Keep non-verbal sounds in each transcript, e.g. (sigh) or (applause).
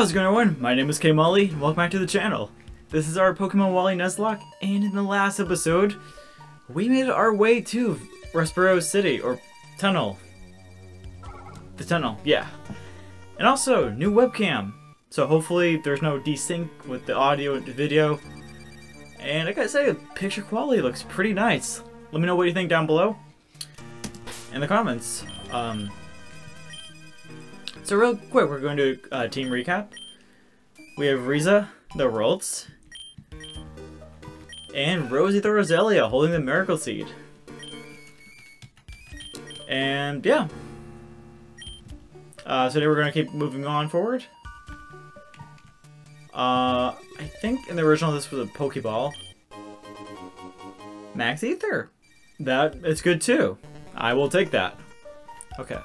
How's it going everyone? My name is K Mully, and welcome back to the channel. This is our Pokemon Wally Nuzlocke, and in the last episode, we made our way to Rustboro City, or Tunnel. The tunnel, yeah. And also, new webcam. So hopefully there's no desync with the audio and the video. And I gotta say, the picture quality looks pretty nice. Let me know what you think down below in the comments. Um, so real quick, we're going to uh, team recap. We have Riza, the Ralts, and Rosie the Roselia holding the Miracle Seed. And yeah. Uh, so today we're going to keep moving on forward. Uh, I think in the original this was a Pokeball. Max Ether. That is good too. I will take that. Okay.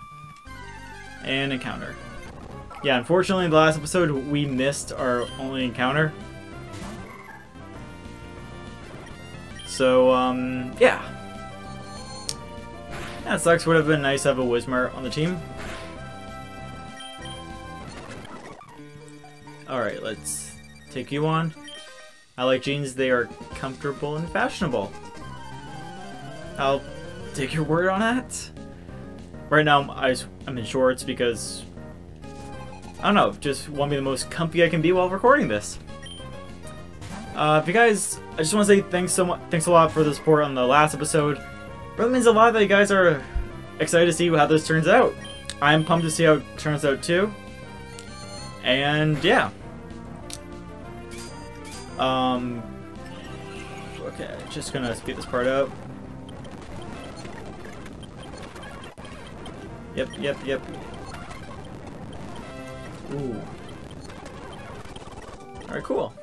And encounter. Yeah, unfortunately, the last episode, we missed our only encounter. So, um, yeah. That sucks. Would have been nice to have a Whismur on the team. Alright, let's take you on. I like jeans. They are comfortable and fashionable. I'll take your word on that. Right now, I'm in shorts because... I don't know, just want to be the most comfy I can be while recording this. Uh, if you guys, I just want to say thanks so much, thanks a lot for the support on the last episode. Really means a lot that you guys are excited to see how this turns out. I'm pumped to see how it turns out too. And yeah. Um. Okay, just gonna speed this part up. Yep, yep, yep. Ooh. Alright, cool.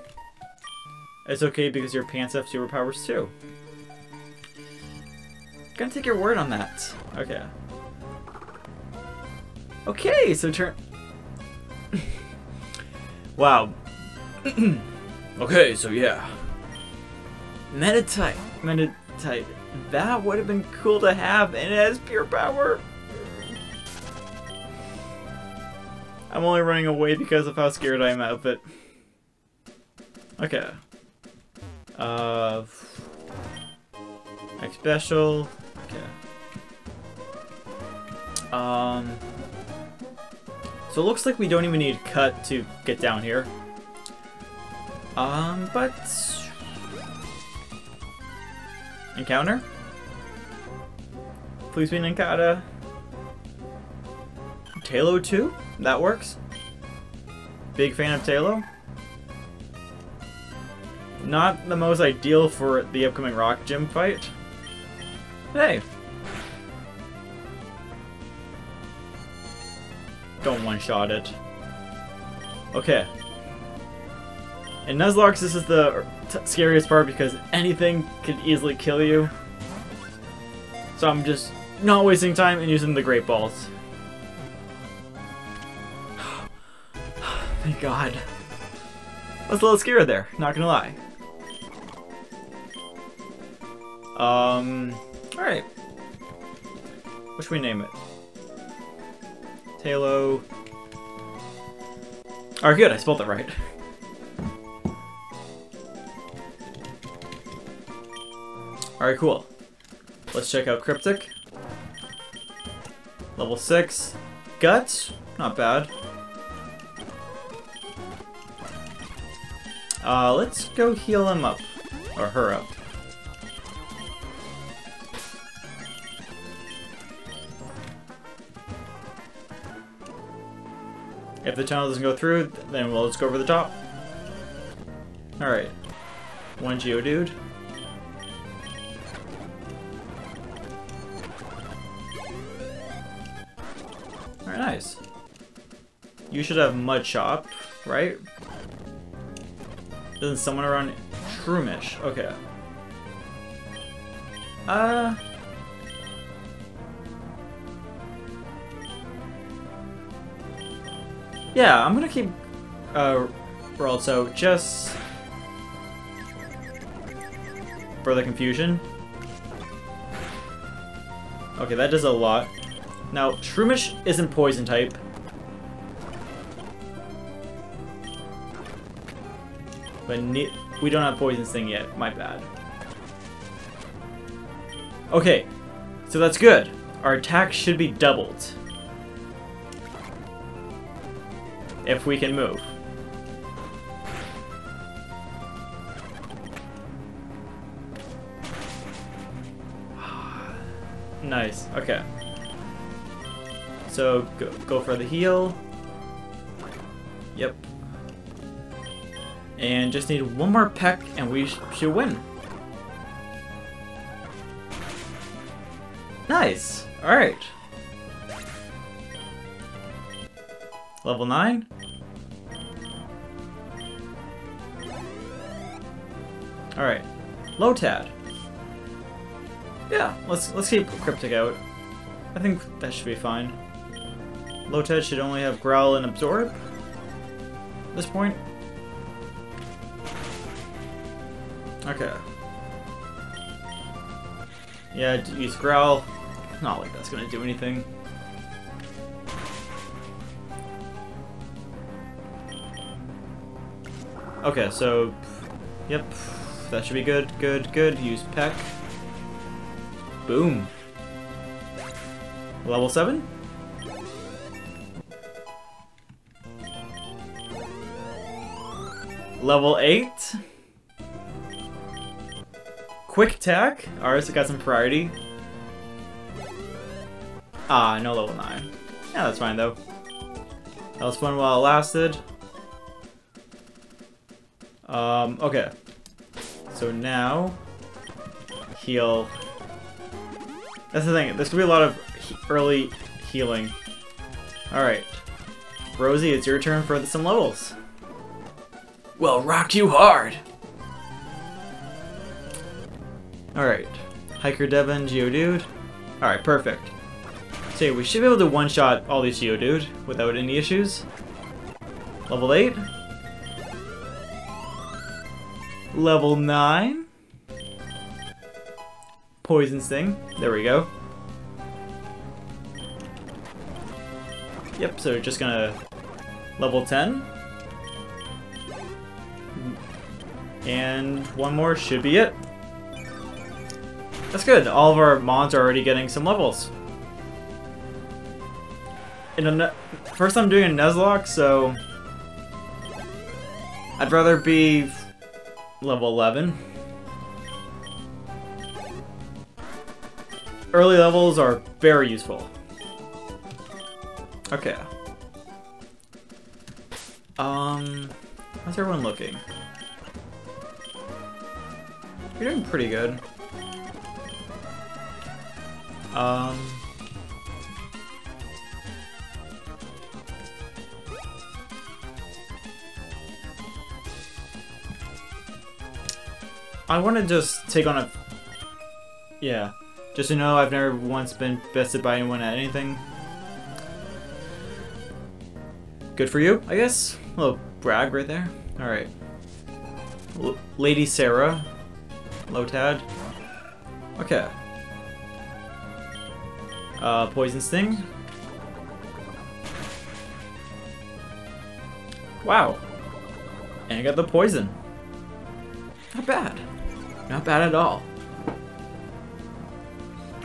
It's okay because your pants have superpowers too. Gonna take your word on that. Okay. Okay, so turn... (laughs) wow. (clears throat) okay, so yeah. Meditite. Meditite. That would have been cool to have, and it has pure power. I'm only running away because of how scared I am of it. Okay. Uh, X special. Okay. Um. So it looks like we don't even need cut to get down here. Um, but encounter. Please be an Encata. Taillow 2? That works. Big fan of Taillow. Not the most ideal for the upcoming Rock Gym fight. Hey. Don't one-shot it. Okay. In Nuzlocke, this is the scariest part because anything could easily kill you. So I'm just not wasting time and using the Great Balls. Thank God. Was a little scared there, not gonna lie. Um, alright. What should we name it? Taillow. Alright, good, I spelled it right. Alright, cool. Let's check out Cryptic. Level 6. Guts? Not bad. Uh, let's go heal him up. Or her up. If the tunnel doesn't go through, then we'll just go over the top. Alright. One Geodude. Alright, nice. You should have Mud Chop, right? Doesn't someone around Shroomish? Okay. Uh... Yeah, I'm gonna keep uh, also just for the confusion. Okay, that does a lot. Now, Shroomish isn't poison type. But we don't have Poison Sting yet. My bad. Okay, so that's good. Our attack should be doubled. If we can move. (sighs) nice, okay. So, go, go for the heal. Yep. And just need one more peck and we sh should win. Nice! Alright. Level 9? Alright. Lotad. Yeah, let's let's keep Cryptic out. I think that should be fine. Lotad should only have Growl and Absorb at this point. Okay. Yeah, use Growl. Not like that's gonna do anything. Okay, so... Yep. That should be good, good, good. Use Peck. Boom. Level 7? Level 8? Quick attack? Ours got some priority. Ah, no level 9. Yeah, that's fine though. That was fun while it lasted. Um, okay. So now, heal. That's the thing, there's gonna be a lot of he early healing. Alright. Rosie, it's your turn for some levels. Well, rock you hard! Alright. Hiker Devon, Geodude. Alright, perfect. So we should be able to one-shot all these Geodude without any issues. Level 8. Level 9. Poison Sting. There we go. Yep, so just gonna level 10. And one more should be it. That's good. All of our mods are already getting some levels. In a first I'm doing a Nuzlocke, so I'd rather be level 11. Early levels are very useful. Okay. Um, how's everyone looking? You're doing pretty good. Um... I want to just take on a... Yeah. Just to know I've never once been bested by anyone at anything. Good for you, I guess. A little brag right there. Alright. Lady Sarah. Lotad. Okay. Uh, Poison Sting. Wow. And I got the poison. Not bad. Not bad at all.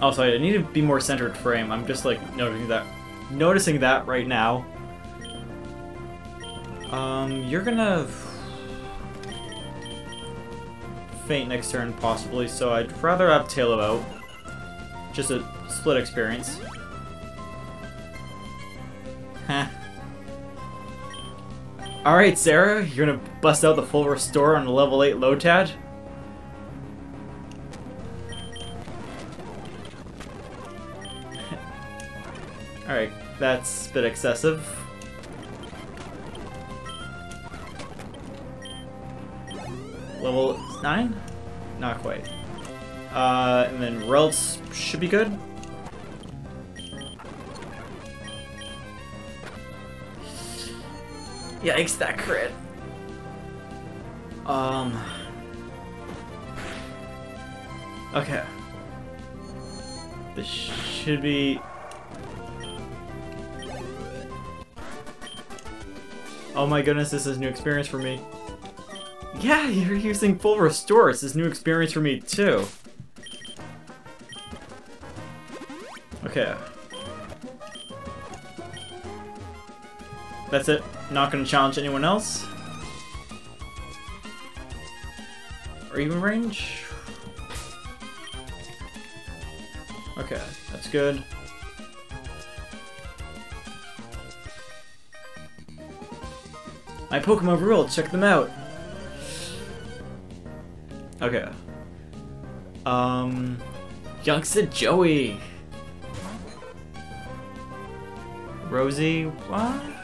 Also, I need to be more centered frame. I'm just like noticing that noticing that right now. Um, you're gonna faint next turn, possibly, so I'd rather have Taillow out. Just a split experience. Huh. Alright, Sarah, you're gonna bust out the full restore on level 8 Lotad? (laughs) Alright, that's a bit excessive. Level 9? Not quite. Uh, and then Ralts should be good. Yikes, that crit. Um... Okay. This should be... Oh my goodness, this is new experience for me. Yeah, you're using full restore. It's this new experience for me too. Okay. That's it. Not gonna challenge anyone else. Or even range? Okay, that's good. My Pokemon rule, check them out. Okay. Um, Youngster Joey. Rosie, what?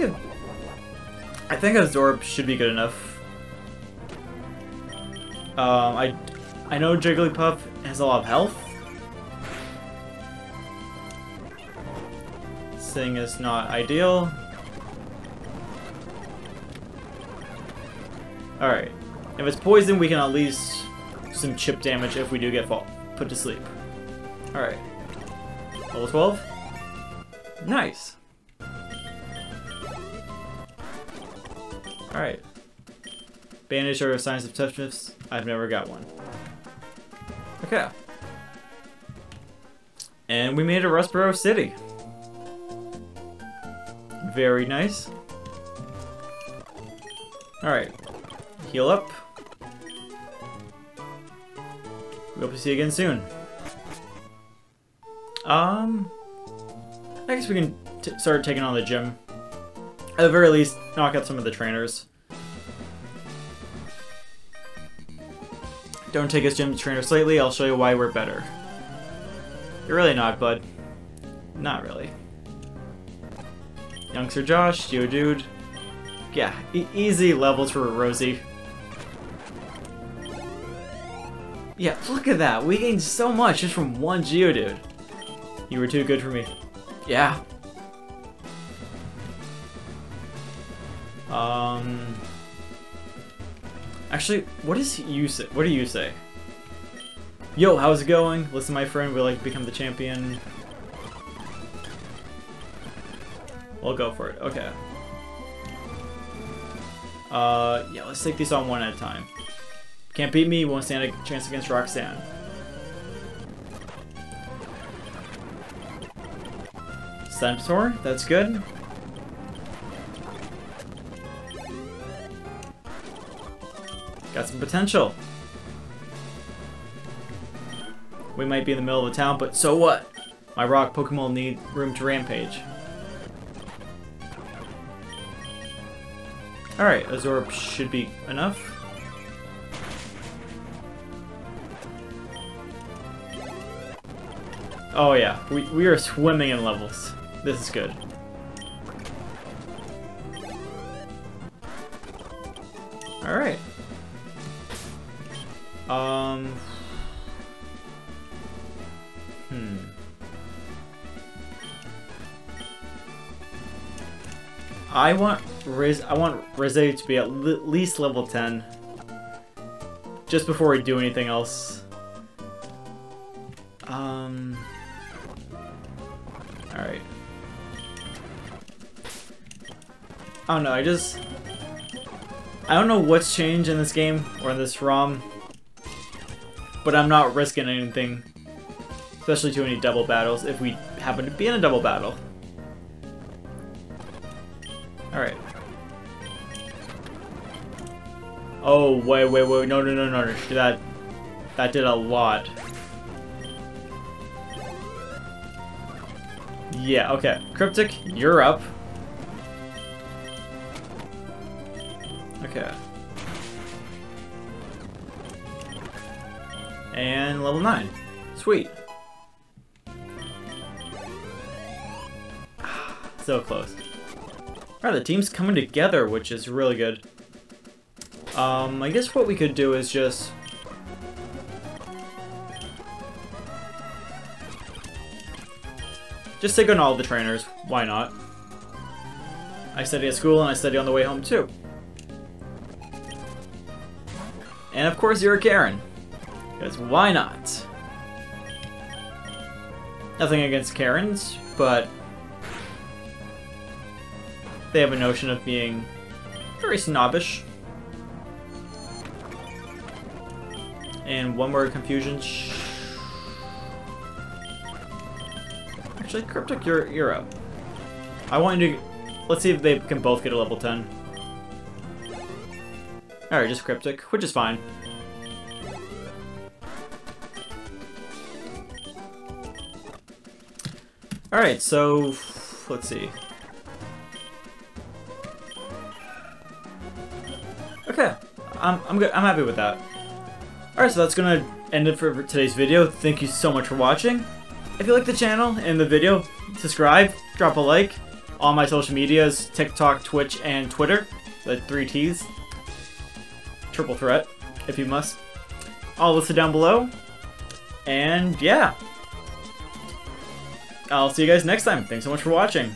Think a, I think Absorb should be good enough. Um, I, I know Jigglypuff has a lot of health. Thing is not ideal. Alright. If it's poison, we can at least some chip damage if we do get fall put to sleep. Alright. Level 12? Nice. Alright. Bandage or signs of toughness? I've never got one. Okay. And we made a Rustboro City. Very nice. Alright. Heal up. We hope to see you again soon. Um, I guess we can start taking on the gym. At the very least, knock out some of the trainers. Don't take us gym trainers lately, I'll show you why we're better. You're really not, bud. Not really. Youngster Josh, Geodude. Yeah, e easy levels for Rosie. Yeah, look at that. We gained so much just from one Geodude. You were too good for me. Yeah. Um. Actually, what does you say? What do you say? Yo, how's it going? Listen, my friend, we like to become the champion. We'll go for it. Okay. Uh, yeah, let's take these on one at a time. Can't beat me, won't stand a chance against Roxanne. Centaur, that's good. Got some potential. We might be in the middle of the town, but so what? My rock Pokemon need room to rampage. Alright, Absorb should be enough. Oh yeah, we, we are swimming in levels. This is good. I want Riz I want Rizze to be at least level 10. Just before we do anything else. Um Alright. I don't know, I just... I don't know what's changed in this game, or in this ROM, but I'm not risking anything, especially to any double battles, if we happen to be in a double battle. Oh, wait, wait, wait, no, no, no, no, that, that did a lot. Yeah, okay. Cryptic, you're up. Okay. And level 9. Sweet. (sighs) so close. Alright, the team's coming together, which is really good. Um, I guess what we could do is just Just take on all the trainers. Why not? I study at school and I study on the way home too. And of course you're a Karen. Because why not? Nothing against Karens, but... they have a notion of being very snobbish. And one word confusion. Actually, Cryptic, you're, you're up. I want you to... Let's see if they can both get a level 10. Alright, just Cryptic, which is fine. Alright, so... Let's see. Okay, I'm, I'm good. I'm happy with that. Alright, so that's gonna end it for today's video. Thank you so much for watching. If you like the channel and the video, subscribe, drop a like. All my social medias, TikTok, Twitch, and Twitter. The three T's. Triple threat, if you must. All listed down below. And yeah. I'll see you guys next time. Thanks so much for watching.